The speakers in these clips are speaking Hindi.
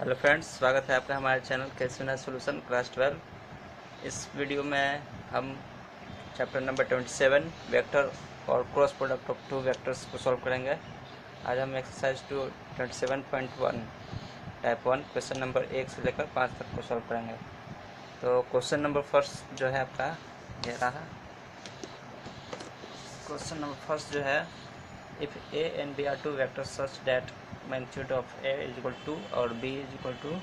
हेलो फ्रेंड्स, स्वागत है आपका हमारे चैनल कैलसिना सोल्यूशन क्लास ट्वेल्व। इस वीडियो में हम chapter number twenty seven vector और cross product of two vectors को सॉल्व करेंगे। आज हम exercise two twenty seven point one type one question number एक से लेकर पाँच तक को सॉल्व करेंगे। तो क्वेश्चन नंबर फ़र्स्ट जो है आपका, ये रहा। क्वेश्चन नंबर फ़र्स्ट जो है if A and B are two vector such that magnitude of A is equal to और B is equal to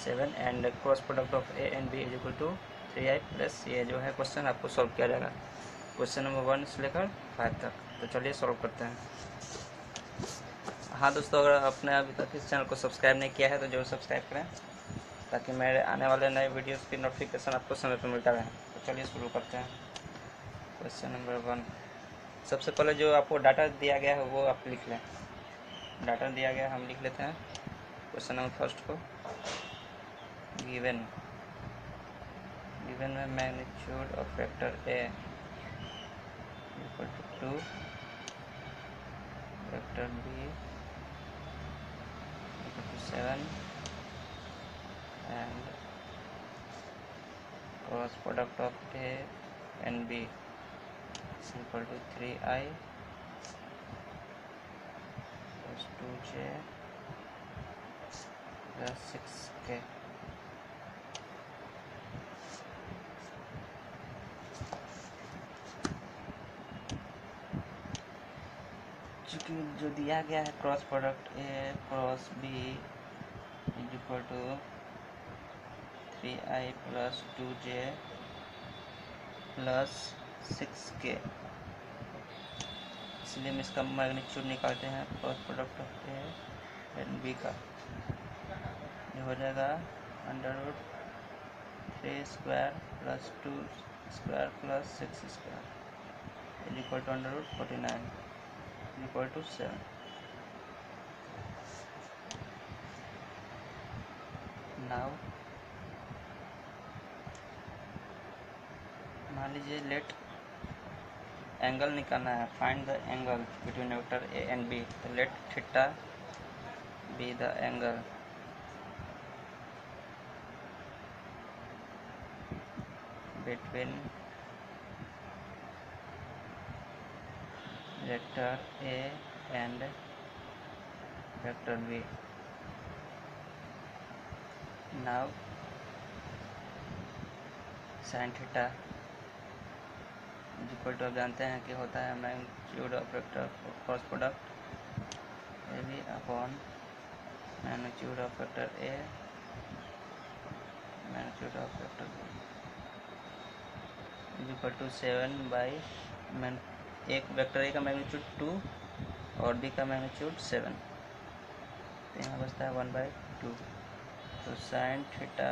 seven and cross product of A and B is equal to three i plus ये जो है क्वेश्चन आपको सॉल्व किया जाएगा। क्वेश्चन नंबर वन से लेकर फाइव तक। तो चलिए सॉल्व करते हैं। हाँ दोस्तों, अगर आपने अभी तक इस चैनल को सब्सक्राइब नहीं किया है तो ज़रूर सब्सक्राइब करें, ताकि मेरे आने वाले नए वीडियोस की नोटिफिकेशन आपको समय पर मिलता रहे। तो चलिए शुरू करते हैं। क्वेश्चन नंबर वन सबसे पहले जो आपको डाटा दिया गया है, वो आप लिख लें। डाटा दिया गया, हम लिख लेते हैं। क्वेश्चन नंबर फ़र्स्ट को। गिवन गिवन में magnitude of factor A equal to two factor B equal to seven and cross product of A and B equal to three i is 2j plus 6k चूँकि जो दिया गया है cross product A cross B is equal to three i plus two j plus six k इसलिए हम इसका मैग्नीट्यूड निकालते हैं क्रॉस प्रोडक्ट होते हैं एंड बी का। ये हो जाएगा under root three square plus two square plus six square is equal to under root forty nine is equal to seven now मान लीजिए लेट एंगल निकालना है। Find the angle between vector A and B तो let theta be the angle between vector A and vector B. Now sin theta. Equal to आप जानते हैं कि होता है magnitude of vector cross product A B upon magnitude of vector A magnitude of vector B equal to seven by man एक वेक्टर ए का मैग्नीट्यूड टू और बी का मैग्नीट्यूड सेवन तो यहाँ बचता है वन बाई टू तो sine theta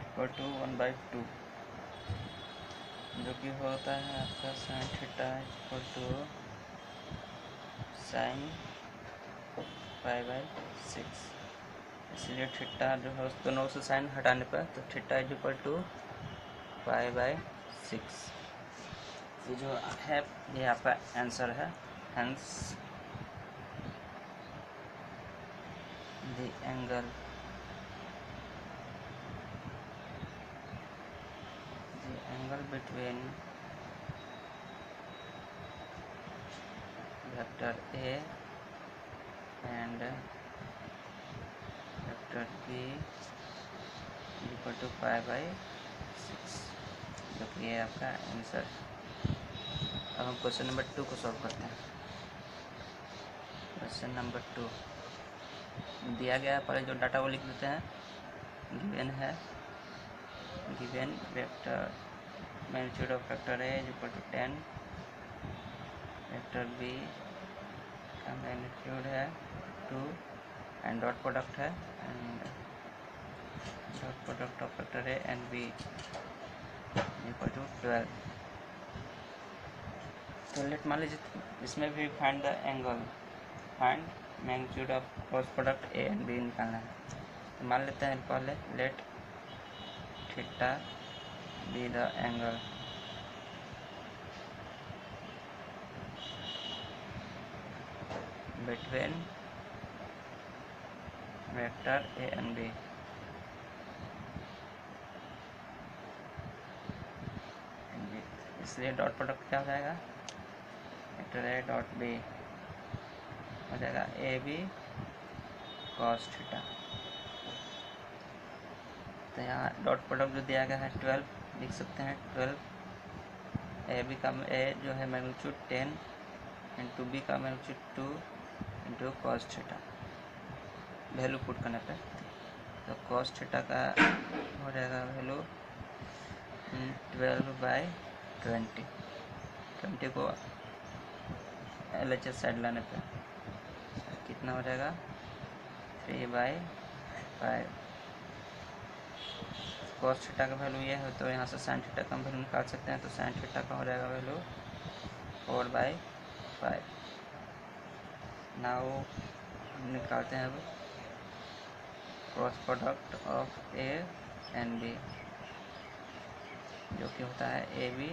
equal to one by two जो कि होता है आपका sine theta equal to sine five by six. इसलिए थीटा जो है उस दोनों से साइन हटाने पर तो theta is equal to five by six. ये जो है, ये आपका आंसर है। Hence the angle angle between vector A and vector B equal to pi by six जो कि ये आपका आंसर अब हम क्वेश्चन नंबर टू को सॉल्व करते हैं. क्वेश्चन नंबर टू दिया गया पहले जो डाटा वो लिख देते हैं गिवन है, given vector magnitude of factor A is equal to ten factor B का मैग्नीट्यूड है टू एंड डॉट प्रोडक्ट है and dot product of factor A and B equal to twelve तो लेट मान लीजिए इसमें भी find the angle find magnitude of cross product A and B निकालना है। मान लेते हैं पहले let theta be the angle between vector A and B इसलिए डॉट प्रोडक्ट क्या हो जाएगा? वेक्टर ए डॉट बी हो जाएगा ए बी कॉस थीटा तो यहाँ डॉट प्रोडक्ट जो दिया गया है ट्वेल्व लिख सकते हैं ट्वेल्व ए बी का ए जो है मैग्नीट्यूड टेन इंटू बी का magnitude two into cos theta value put करने पे. तो कॉस थीटा का हो जाएगा value twelve by twenty twenty को एल एच एस साइड लाने पे. कितना हो जाएगा? Three by five cos theta का वैल्यू ये है तो यहाँ से साइन थीटा का वैल्यू निकाल सकते हैं तो साइन थीटा का हो जाएगा value four by five now निकालते हैं अब cross product of A and B जो कि होता है A B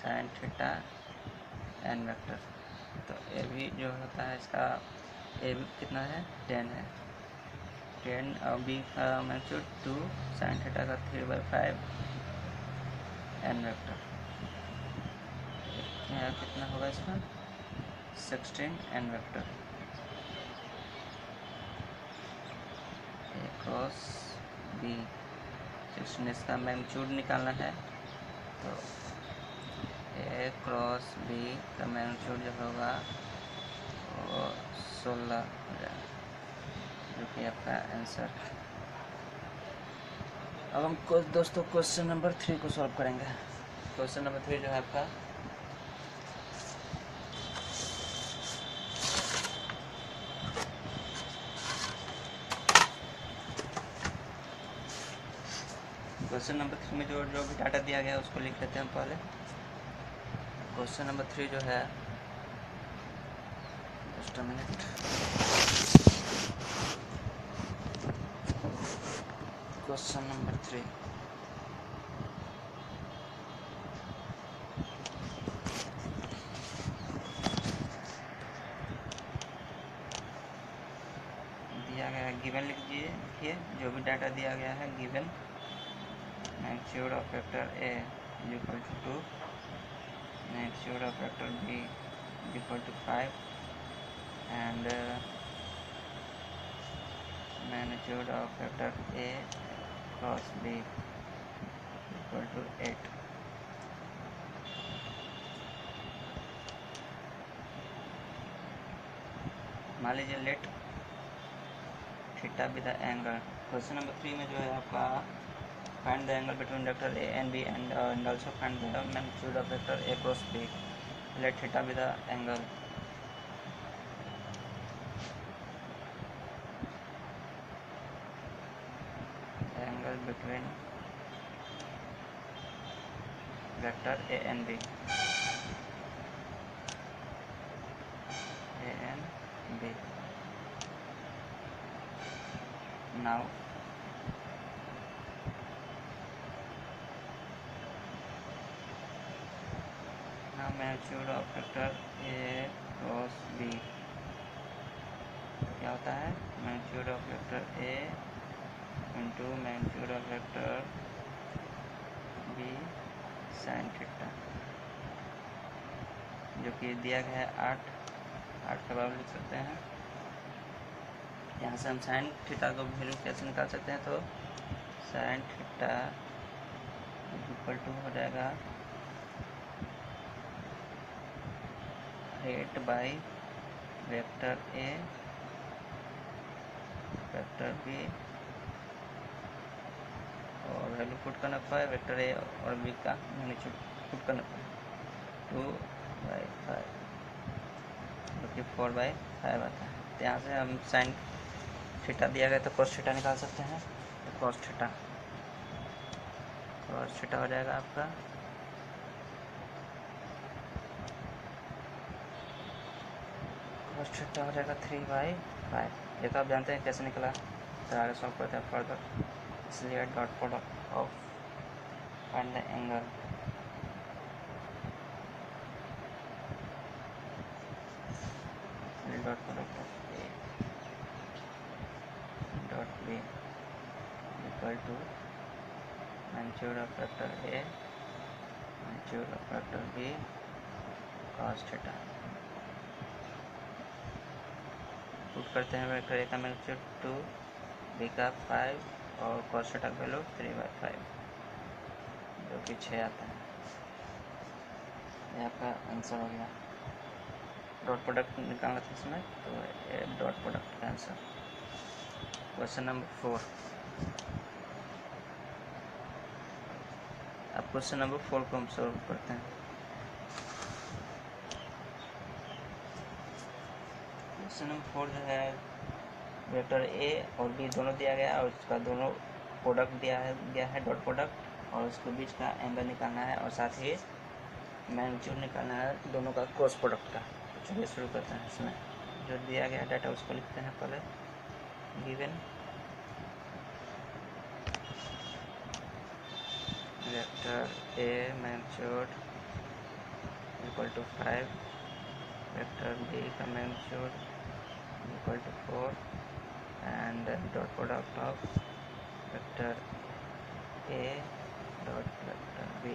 sine theta n vector तो ए बी जो होता है, इसका ए बी कितना है? टेन है। टेन बी का मैग्नीट्यूड टू साइन थीटा का three by five n vector यहाँ कितना होगा इसका? Sixteen n vector cross B sixteen इसका मैग्नीट्यूड निकालना है। तो ए क्रॉस बी का मैग्नीट्यूड जो होगा वो सोलह हो जाएगा जो कि आपका आंसर अब हम दोस्तों क्वेश्चन नंबर थ्री को सॉल्व करेंगे. क्वेश्चन नंबर थ्री जो है आपका क्वेश्चन नंबर थ्री में जो जो भी डाटा दिया गया है, उसको लिख लेते हैं पहले. क्वेश्चन नंबर थ्री जो है just minute question number three दिया गया है गिवन लिख लिखिए जो भी डाटा दिया गया है given of vector A is equal to 2 magnitude of vector B is equal to 5 and uh, magnitude of vector A cross B equal to 8. मान लीजिए let theta be the angle question number three में जो है आपका find the angle between vector A and B and and also find the magnitude of vector A cross B let theta be the angle vector a and b a and b now. Magnitude of vector A cross B क्या होता है? Magnitude of vector A into magnitude of vector B sine theta, जो कि दिया गया है आठ आठ का बराबर लिख सकते हैं। यहाँ से हम साइन थीटा को वैल्यू कैसे निकाल सकते हैं तो साइन थीटा इक्वल टू हो जाएगा eight by vector A vector B value put करना पाए वेक्टर ए और बी का मैग्नीट्यूड पुट करना पाए टू बाई फाइव जो फोर बाई फाइव आता है। तो यहाँ से हम साइन थीटा दिया गया तो कॉस थीटा निकाल सकते हैं। तो कॉस थीटा कॉस थीटा हो जाएगा आपका। कॉस थीटा हो जाएगा थ्री बाई फाइव ये तो आप जानते हैं कैसे निकला। तो आगे सॉल्व करते हैं फर्दर इसलिए dot product of find the angle L dot product of A dot B equal to magnitude of vector A magnitude of vector B cos theta put करते हैं वेक्टर ए का मैग्नीट्यूड 2 बी का फाइव और cos theta का वैल्यू थ्री बाई फाइव जो कि छः आता है। आपका आंसर हो गया। डॉट प्रोडक्ट निकालना था इसमें तो डॉट प्रोडक्ट का आंसर क्वेश्चन नंबर फोर अब क्वेश्चन नंबर फोर को हम सॉल्व करते हैं। क्वेश्चन नंबर फोर जो है वेक्टर ए और बी दोनों दिया गया है और उसका दोनों प्रोडक्ट दिया है, गया है डॉट प्रोडक्ट और उसके बीच का एंगल निकालना है और साथ ही मैग्नीट्यूड निकालना है दोनों का क्रॉस प्रोडक्ट का। चलिए शुरू करते हैं इसमें। जो दिया गया डाटा उसको लिखते हैं पहले। Given vector A magnitude equal to five vector B का magnitude equal to four and dot product of vector A dot vector b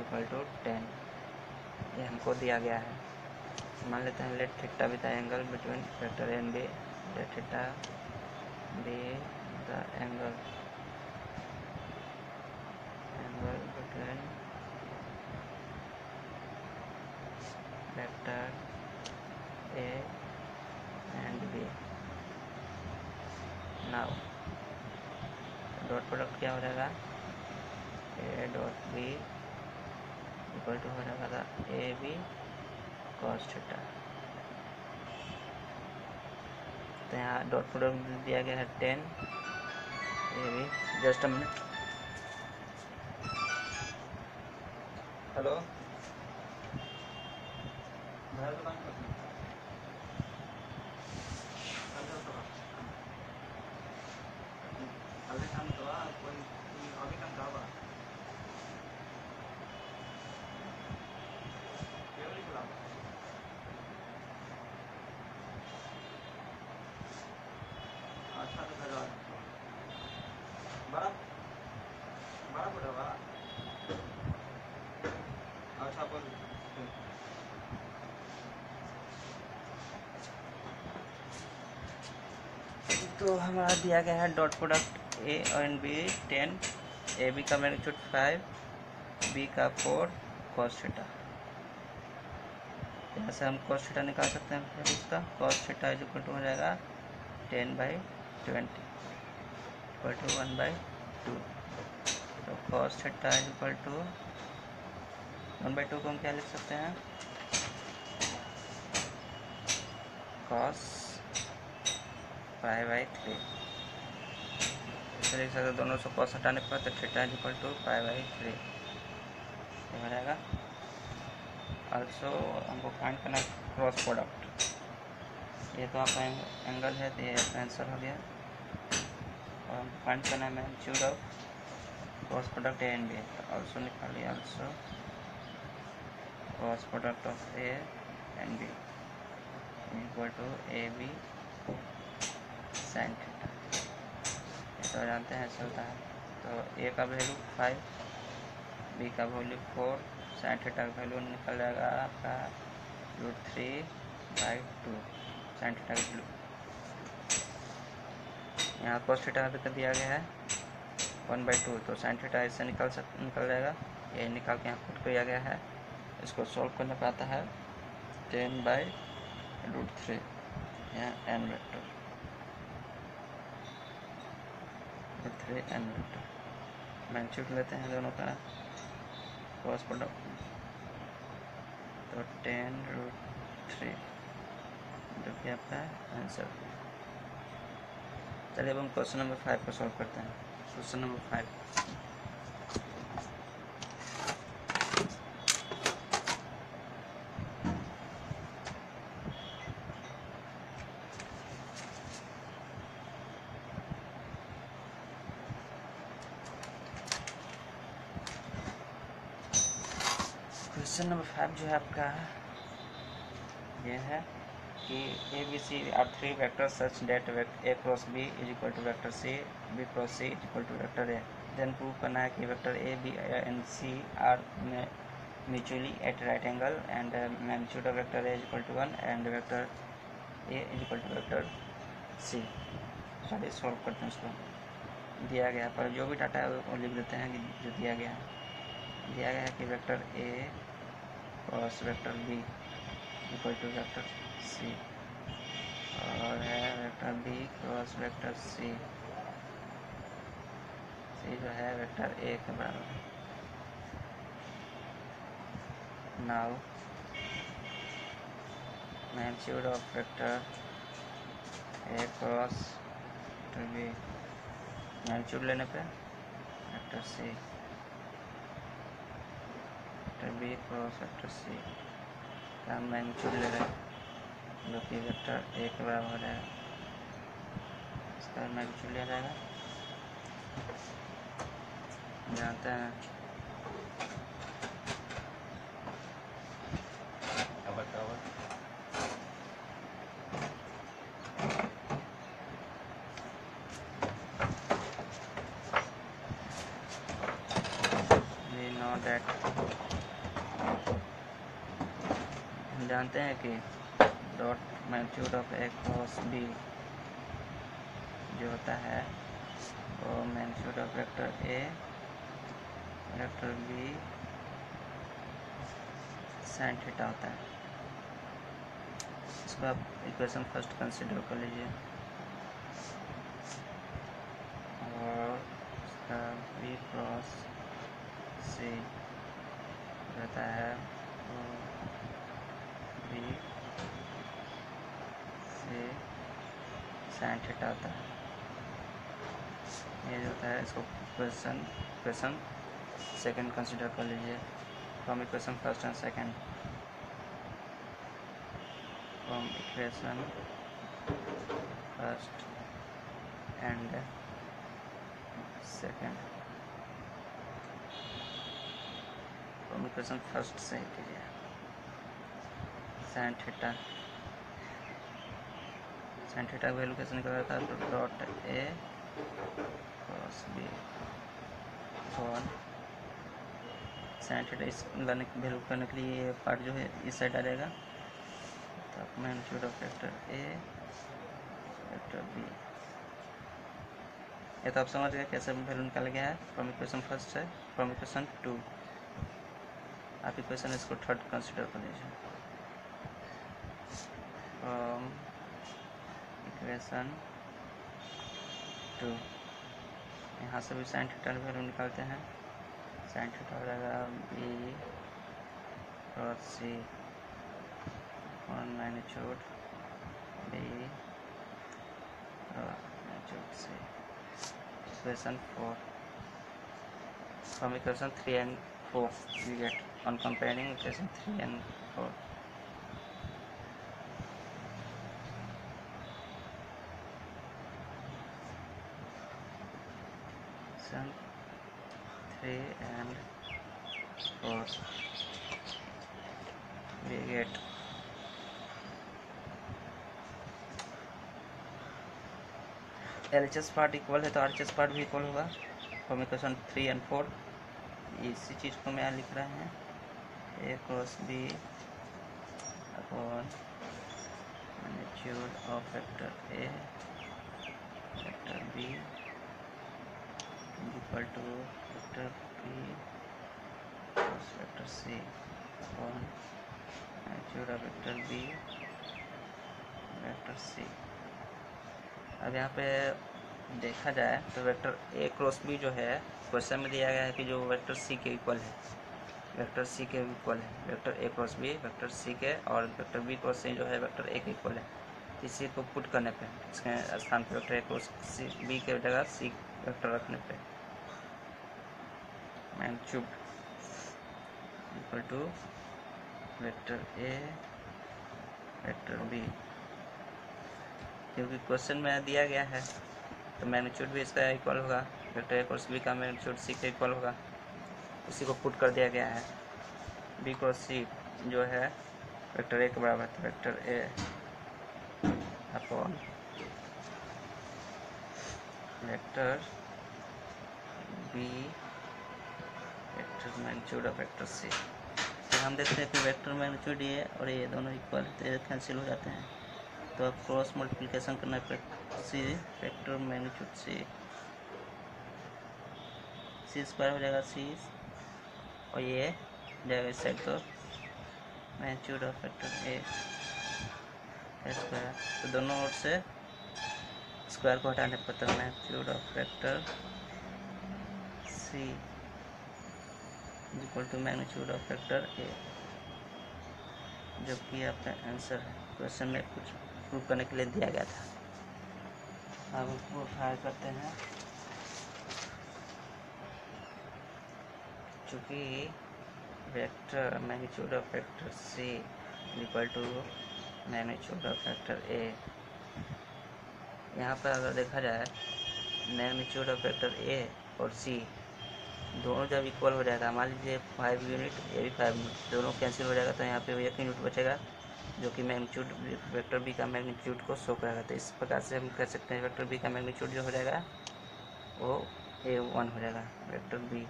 equal to ten ये हमको दिया गया है। मान लेते हैं let theta with angle between vector and B let theta be the angle between vector A and B now dot क्या हो जाएगा A dot B equal to हो जाएगा था ए बी कॉस थीटा तो यहाँ डॉट प्रोडक्ट दिया गया है ten A B just a minute hello अच्छा तो हमारा दिया गया है डॉट प्रोडक्ट ए और बी टेन ए बी का मैग्नीट्यूड फाइव बी का फोर कॉस्टा यहाँ से हम कॉस थीटा निकाल सकते हैं फिर इसका। Cos theta is equal to हो जाएगा ten by twenty equal to one by two तो cos theta is equal to one by two को हम क्या लिख सकते हैं? कॉस फाइव बाई थ्री लिख सकते दोनों से कॉस हटाने पर तो theta is equal to five by three हो जाएगा. ऑल्सो हमको फाइंड करना क्रॉस प्रोडक्ट ये तो आपका एंगल है तो ये आंसर हो गया. और हम फाइंड करना है magnitude of product A and B तो ऑल्सो निकालिए also cross product of A and B equal to A B sine ये तो जानते हैं ऐसे होता है। तो ए का वैल्यू फाइव बी का वैल्यू फोर साइन थीटा का वैल्यू निकल जाएगा आपका root three by two sine theta का वैल्यू यहाँ कॉस थीटा का दिया गया है। वन बाई टू तो साइन थीटा इससे निकल सक, निकल जाएगा। ये निकाल के यहाँ पुट किया गया है। इसको सॉल्व करने पर आता है टेन बाई रूट थ्री यहाँ n vector root three n vector magnitude लेते हैं दोनों का। क्रॉस प्रोडक्ट तो टेन रूट थ्री जो कि आपका आंसर चलिए अब हम क्वेश्चन नंबर फाइव को सॉल्व करते हैं। Question number five. Question number five जो है आपका ये है। कि A B C are three vector such that A cross B is equal to vector C B cross C is equal to vector A then prove करना है कि vector A B and C are mutually at right angle and magnitude of vector A is equal to one and vector A is equal to vector C चलिए सॉल्व करते हैं उसको। दिया गया पर जो भी डाटा है वो लिख देते हैं कि जो दिया गया है। दिया गया है कि vector A cross vector B equal to vector C और है vector B cross vector C C जो है वेक्टर ए के बराबर। Now magnitude of vector A cross vector B magnitude लेने पे vector C vector B cross vector का मैग्नीट्यूड ले रहे हैं। जो कि वेक्टर ए के बराबर हो जाएगा। इसका मैग्नीट्यूड लिया जाएगा। जानते हैं। जानते हैं कि dot magnitude of A cross B जो होता है, वो magnitude of vector A vector B sine theta होता है। इसको आप इक्वेशन फ़र्स्ट कंसिडर कर लीजिए और इसका बी क्रॉस सी रहता है बी से साइन थीटा आता है ये जो होता है इसको क्वेश्चन क्वेश्चन सेकंड कंसिडर कर लीजिए। From equation first and second from equation first and second from equation first से कीजिए। Sine theta sine theta value कैसे निकल रहा था? डॉट ए क्रॉस बी और इस लाने वैल्यू करने के लिए ये पार्ट जो है इस साइड आ जाएगा तो magnitude of vector A vector B ये तो आप समझ गए कैसे वैल्यू निकाल गया है। फ्रॉम इक्वेशन फ़र्स्ट है फ्रॉम इक्वेशन टू आप इक्वेशन इसको थर्ड कंसिडर कर लीजिए। फ्रॉम इक्वेशन टू यहाँ से भी साइन थीटा वैल्यू निकालते हैं। साइन थीटा हो जाएगा B cross C one magnitude B magnitude C equation four from equation three and four we get on equation 3 and 4 section 3 and 4 we get L H S part equal है तो आर एच एस पार्ट भी इक्वल होगा। From equation three and four इसी चीज़ को मैं यहाँ लिख रहे हैं। A cross B upon magnitude of vector A vector B equal to vector p plus vector vector b vector c अब यहाँ पे देखा जाए तो वेक्टर ए क्रॉस बी जो है क्वेश्चन में दिया गया है कि जो वेक्टर सी के इक्वल है। वेक्टर सी के इक्वल है। Vector A cross B vector C के और वेक्टर बी क्रॉस सी जो है, वेक्टर ए के इक्वल है। इसी को पुट करने पे, इसके स्थान पर vector A cross C B के जगह सी वेक्टर रखने पे magnitude equal to vector A, vector B क्योंकि क्वेश्चन में दिया गया है तो मैग्नीट्यूड भी इसका इक्वल होगा वेक्टर ए क्रॉस बी का मैग्नीट्यूड सी के इक्वल होगा। उसी को पुट कर दिया गया है। बी क्रॉस सी जो है वेक्टर ए के बराबर vector A upon vector B vector magnitude of vector C तो हम देखते हैं कि वेक्टर मैग्नीट्यूड ये और ये दोनों इक्वल कैंसिल हो जाते हैं। तो अब क्रॉस मल्टीप्लिकेशन करना C vector magnitude C C square हो जाएगा सी और ये जाएगा इस साइड तो magnitude of vector A square तो दोनों ओर से स्क्वायर को हटाने पर तो magnitude of vector C equal to magnitude of factor A जो कि आपका आंसर क्वेश्चन में कुछ प्रूव करने के लिए दिया गया था। अब उसको ट्राई करते हैं। चूँकि vector magnitude of factor C equal to magnitude of factor A यहाँ पर अगर देखा जाए मैग्नीट्यूड ऑफ़ फैक्टर ए और सी दोनों जब इक्वल हो जाएगा, मान लीजिए फाइव यूनिट ये भी फाइव यूनिट दोनों कैंसिल हो जाएगा तो यहाँ पे एक यूनिट बचेगा, जो कि मैग्नीट्यूड वेक्टर बी का मैग्नीट्यूड को शो करेगा। तो इस प्रकार से हम कह सकते हैं वेक्टर बी का मैग्नीट्यूड जो हो जाएगा, वो ए वन हो जाएगा। Vector B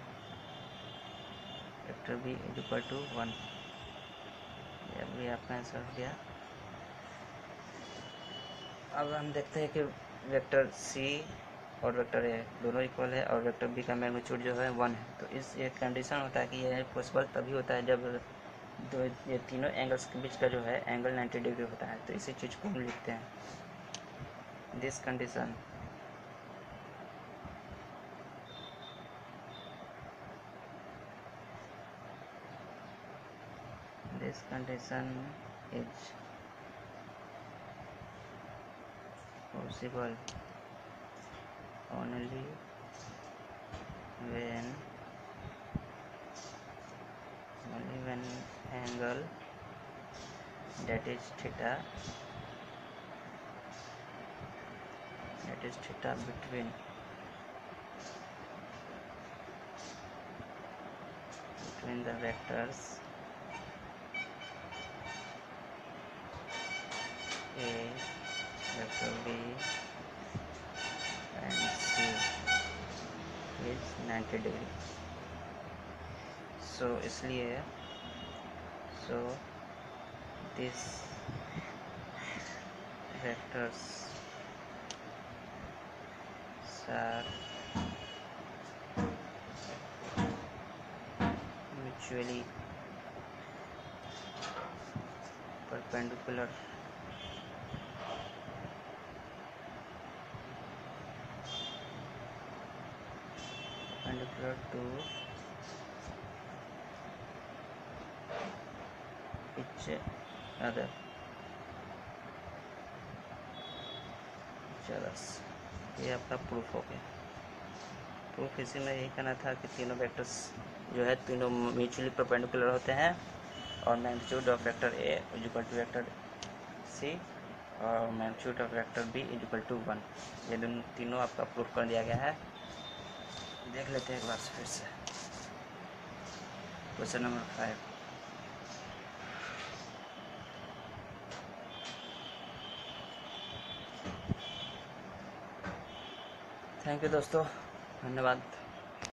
vector B is equal to one ये आपका आंसर हो गया। अब हम देखते हैं कि वेक्टर सी और वेक्टर ए दोनों इक्वल है और वेक्टर बी का मैग्नीट्यूड जो है वन है। तो इस एक कंडीशन होता है कि यह पॉसिबल तभी होता है जब दो, ये तीनों एंगल्स के बीच का जो है एंगल 90 डिग्री होता है। तो इसी चीज़ को हम लिखते हैं। This condition this condition is possible. Only when only when angle that is theta that is theta between. Between the vectors a vector b is 90 degree so इसलिए so this vectors are mutually perpendicular Perpendicular to each other others ये आपका प्रूफ हो गया। प्रूफ इसी में यही कहना था कि तीनों वेक्टर्स जो है, तीनों म्यूचुअली परपेंडिकुलर होते हैं और magnitude of vector A equal to vector C और magnitude of vector B equal to one ये दोनों, तीनों आपका प्रूफ कर दिया गया है। देख लेते हैं एक बार फिर से। Question number five thank you दोस्तों धन्यवाद।